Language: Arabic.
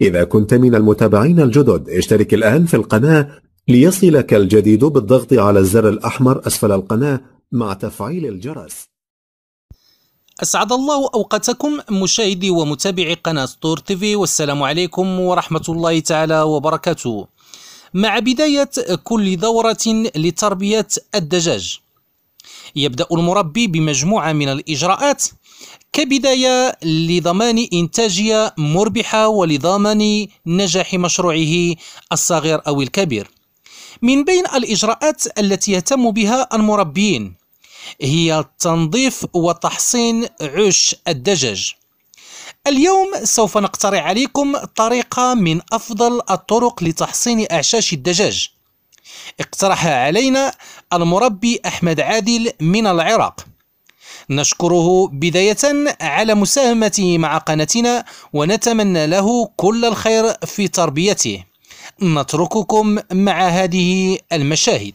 إذا كنت من المتابعين الجدد اشترك الآن في القناة ليصلك الجديد بالضغط على الزر الأحمر أسفل القناة مع تفعيل الجرس. أسعد الله أوقاتكم مشاهدي ومتابعي قناة طور تيفي والسلام عليكم ورحمة الله تعالى وبركاته. مع بداية كل دورة لتربية الدجاج. يبدأ المربي بمجموعة من الإجراءات. كبداية لضمان إنتاجية مربحة ولضمان نجاح مشروعه الصغير أو الكبير. من بين الإجراءات التي يهتم بها المربيين هي تنظيف وتحصين عش الدجاج. اليوم سوف نقترح عليكم طريقة من أفضل الطرق لتحصين أعشاش الدجاج. اقترحها علينا المربي أحمد عادل من العراق. نشكره بداية على مساهمته مع قناتنا ونتمنى له كل الخير في تربيته. نترككم مع هذه المشاهد.